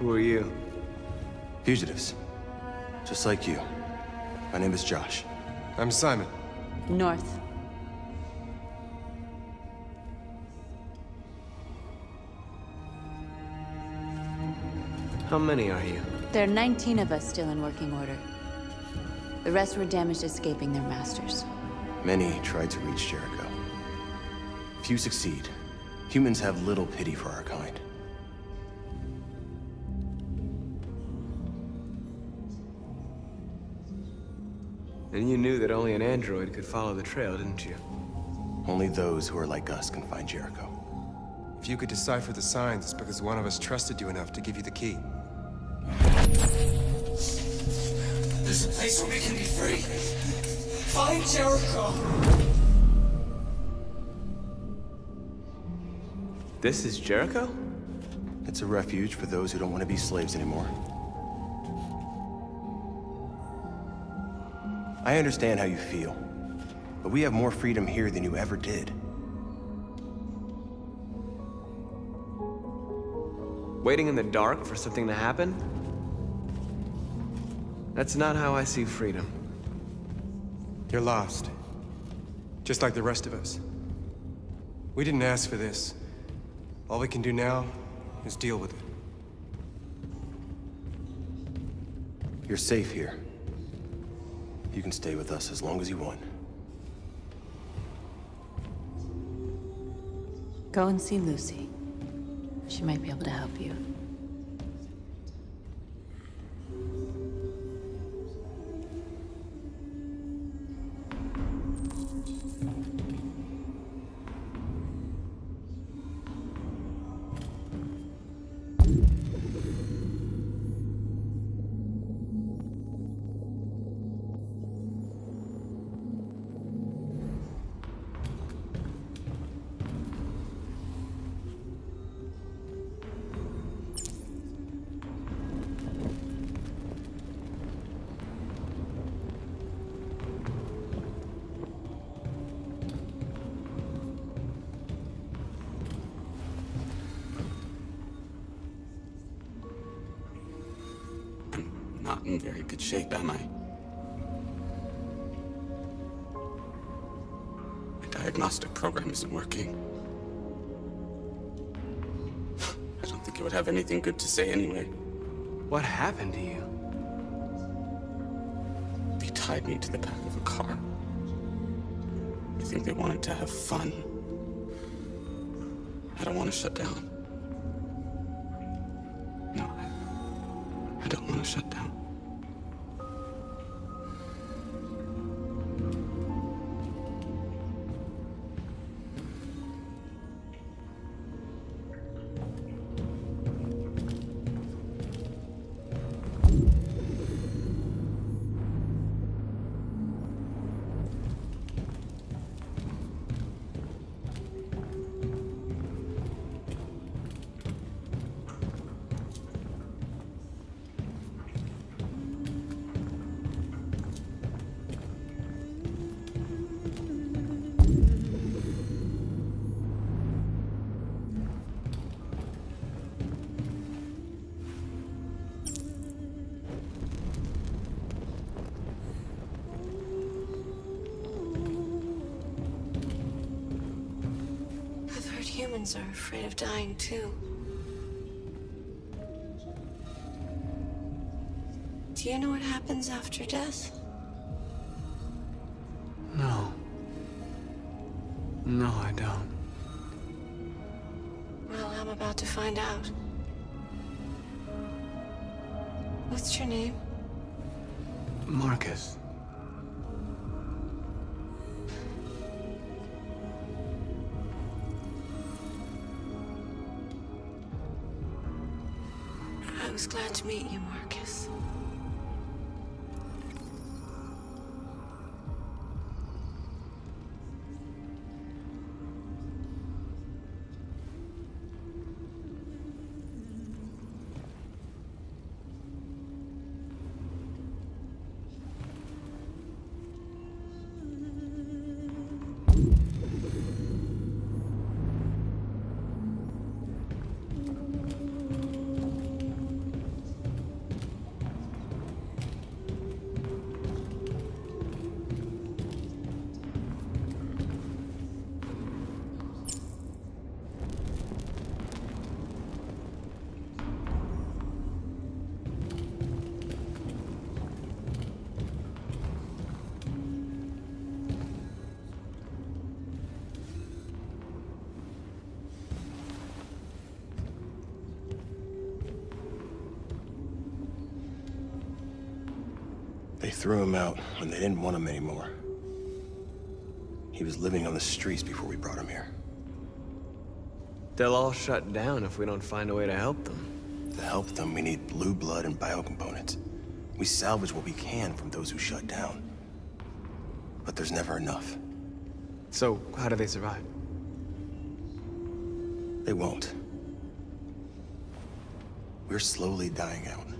Who are you? Fugitives. Just like you. My name is Josh. I'm Simon. North. How many are you? There are 19 of us still in working order. The rest were damaged escaping their masters. Many tried to reach Jericho. Few succeed. Humans have little pity for our kind. And you knew that only an android could follow the trail, didn't you? Only those who are like us can find Jericho. If you could decipher the signs, it's because one of us trusted you enough to give you the key. There's a place where we can be free. Find Jericho. This is Jericho? It's a refuge for those who don't want to be slaves anymore. I understand how you feel, but we have more freedom here than you ever did. Waiting in the dark for something to happen? That's not how I see freedom. You're lost. Just like the rest of us. We didn't ask for this. All we can do now is deal with it. You're safe here. You can stay with us as long as you want. Go and see Lucy. She might be able to help you. In very good shape, am I? My diagnostic program isn't working. I don't think it would have anything good to say anyway. What happened to you? They tied me to the back of a car. I think they wanted to have fun. I don't want to shut down. No, I, I don't want to shut down. Humans are afraid of dying too. Do you know what happens after death? No. No, I don't. Well, I'm about to find out. What's your name? Markus. Was glad to meet you, Markus. Threw him out when they didn't want him anymore. He was living on the streets before we brought him here. They'll all shut down if we don't find a way to help them. To help them, we need blue blood and biocomponents. We salvage what we can from those who shut down. But there's never enough. So, how do they survive? They won't. We're slowly dying out.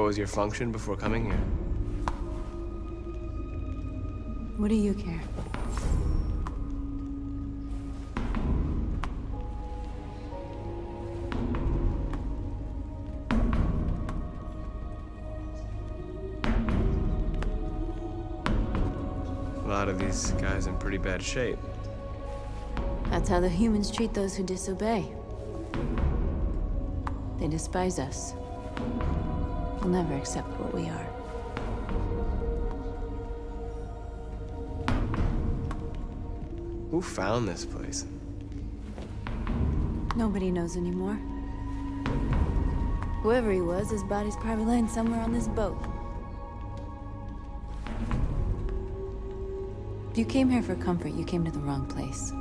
What was your function before coming here? What do you care? A lot of these guys in pretty bad shape. That's how the humans treat those who disobey. They despise us. We'll never accept what we are. Who found this place? Nobody knows anymore. Whoever he was, his body's probably lying somewhere on this boat. If you came here for comfort, you came to the wrong place.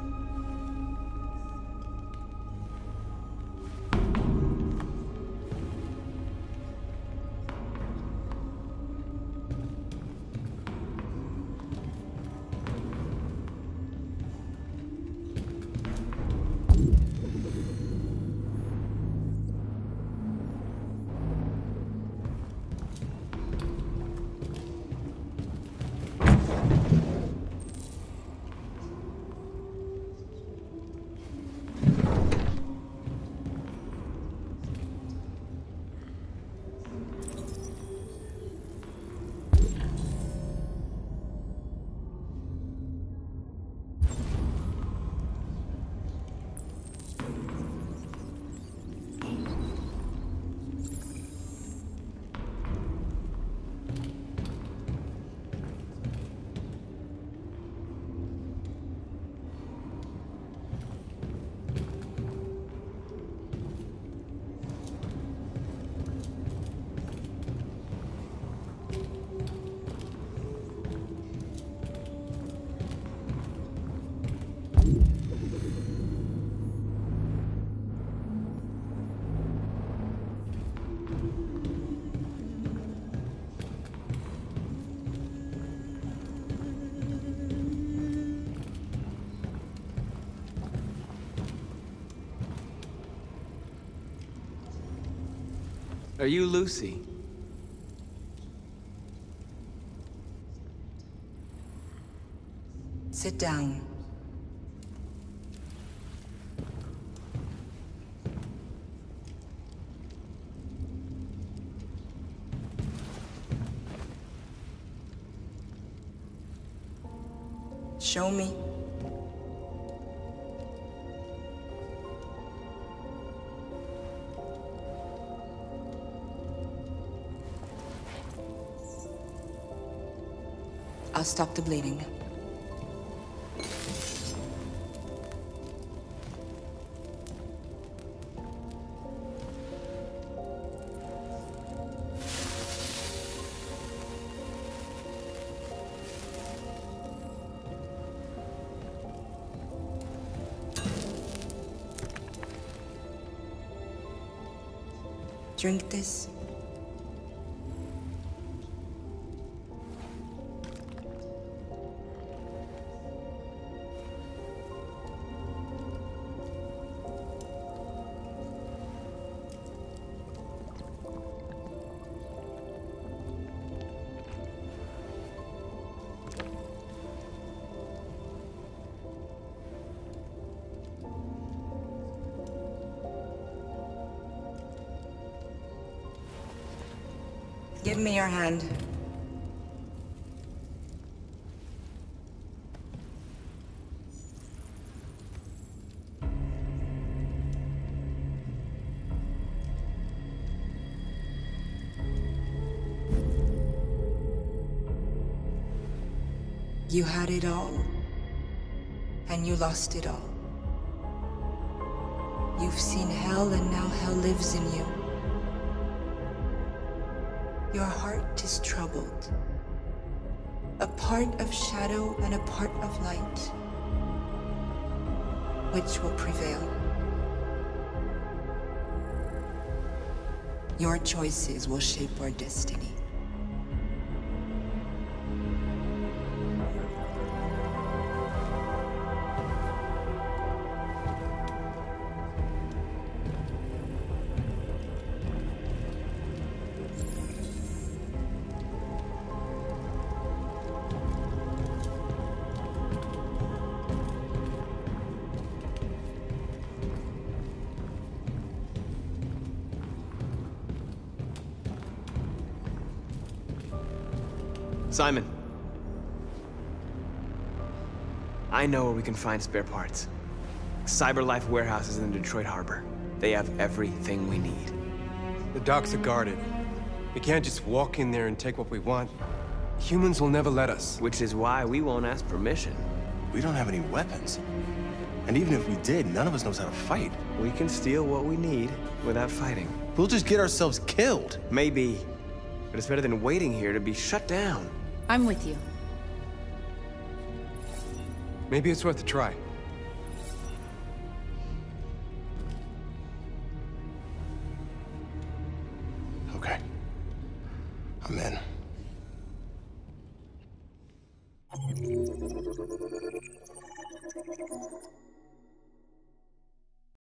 Are you Lucy? Sit down. Show me. I'll stop the bleeding. Drink this. Give me your hand. You had it all, and you lost it all. You've seen hell, and now hell lives in you. Your heart is troubled. A part of shadow and a part of light. Which will prevail? Your choices will shape our destiny. Simon. I know where we can find spare parts. CyberLife warehouses in the Detroit Harbor. They have everything we need. The docks are guarded. We can't just walk in there and take what we want. Humans will never let us. Which is why we won't ask permission. We don't have any weapons. And even if we did, none of us knows how to fight. We can steal what we need without fighting. We'll just get ourselves killed. Maybe. But it's better than waiting here to be shut down. I'm with you. Maybe it's worth a try.